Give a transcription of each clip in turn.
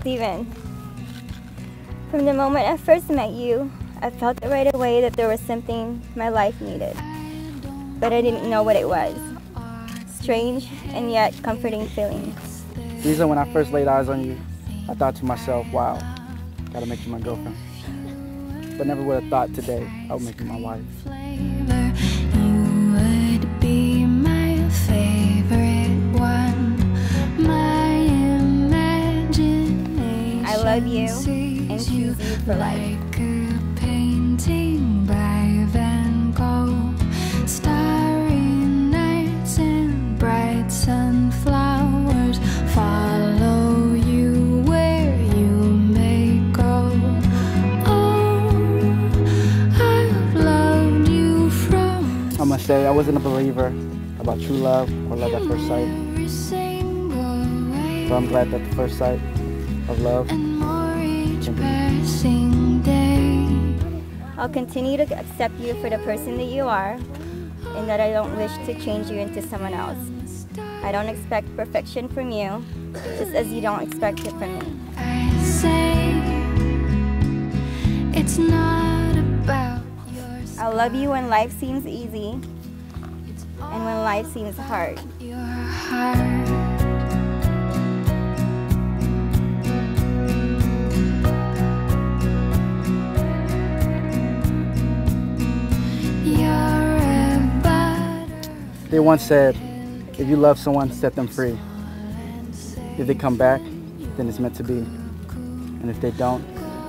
Steven. From the moment I first met you, I felt it right away that there was something my life needed, but I didn't know what it was. Strange and yet comforting feeling. Reason when I first laid eyes on you, I thought to myself, wow, gotta make you my girlfriend. But never would have thought today I would make you my wife. Love you and choose you for life. I must say, I wasn't a believer about true love or love at first sight. But I'm glad that the first sight of love I'll continue to accept you for the person that you are and that I don't wish to change you into someone else. I don't expect perfection from you, just as you don't expect it from me. I say it's not about I love you when life seems easy and when life seems hard. They once said, if you love someone, set them free. If they come back, then it's meant to be. And if they don't,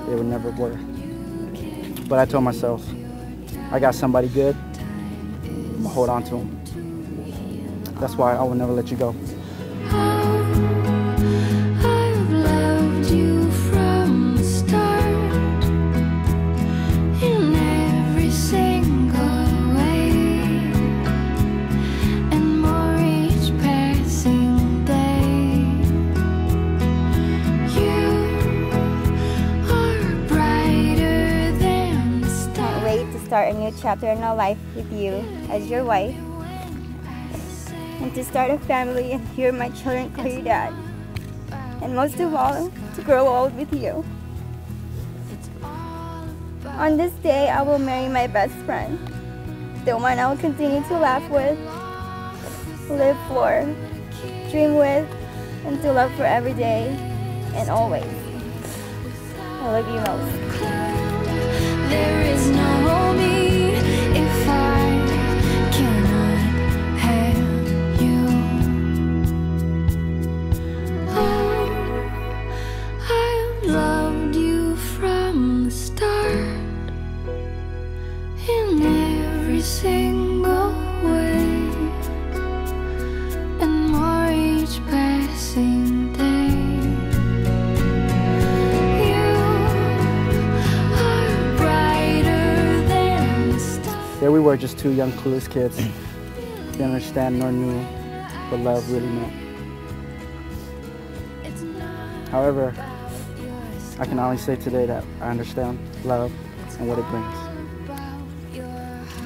they would never were. But I told myself, I got somebody good, I'm gonna hold on to him. That's why I will never let you go. Chapter in our life with you as your wife and to start a family and hear my children call you dad. And most of all, to grow old with you. On this day, I will marry my best friend, the one I will continue to laugh with, live for, dream with, and to love for every day and always. I love you most. There is no me. There we were, just two young, clueless kids. Didn't understand nor knew what love really meant. However, I can only say today that I understand love and what it brings.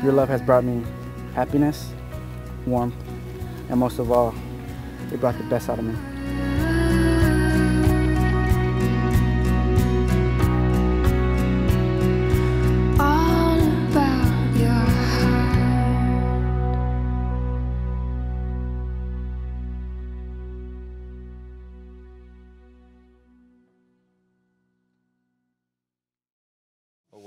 Your love has brought me happiness, warmth, and most of all, it brought the best out of me.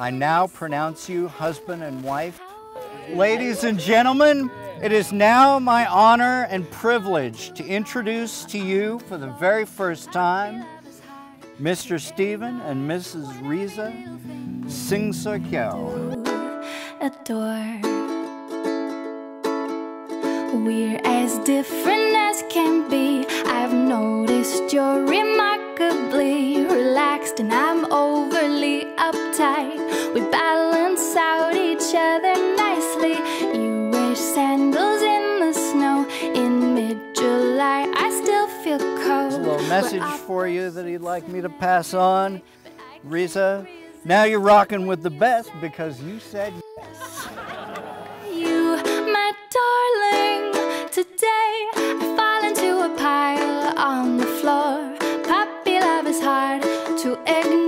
I now pronounce you husband and wife. Ladies and gentlemen, it is now my honor and privilege to introduce to you for the very first time Mr. Steven and Mrs. Rizza Sing Adore. We're as different as can be. I've noticed you're remarkably relaxed tight. We balance out each other nicely. You wear sandals in the snow in mid July. I still feel cold. There's A little message for you that he'd like me to pass on. Rizza, now you're rocking with the best because you said yes. you, my darling. Today I fall into a pile on the floor. To ignore.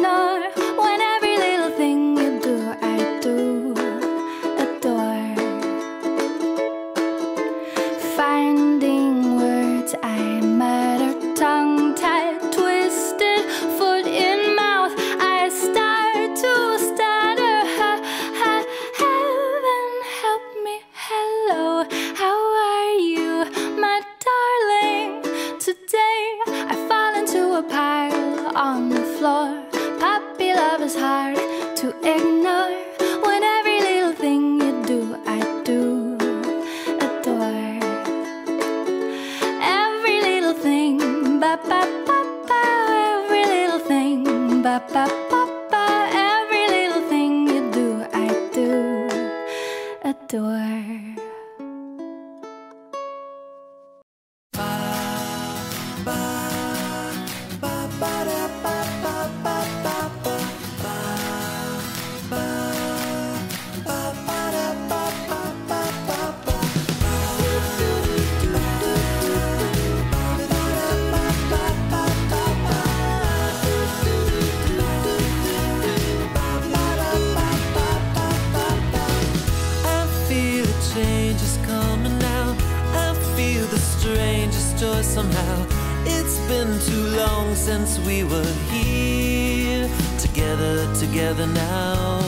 Since we were here together, together now.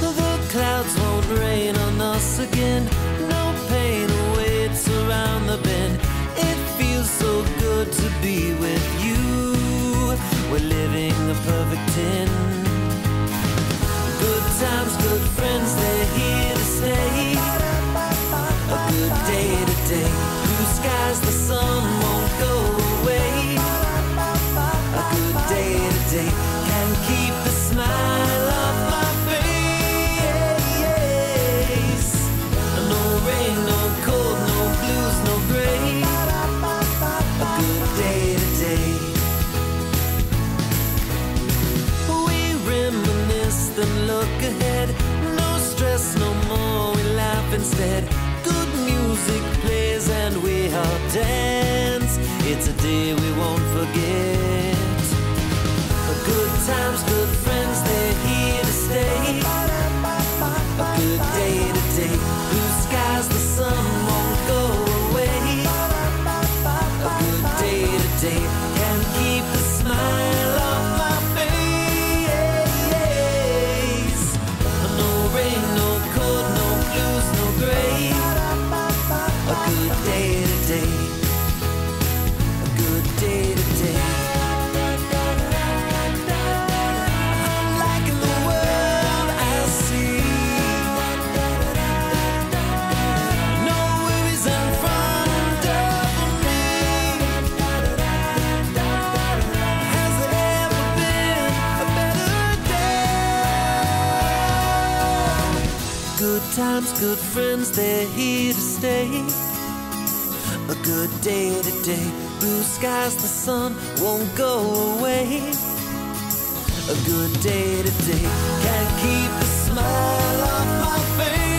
The clouds won't rain on us again. No pain awaits around the bend. It feels so good to be with you. We're living the perfect ten. Good times, good friends, day we won't forget. Friends, they're here to stay. A good day today. Blue skies, the sun won't go away. A good day today. Can't keep the smile off my face.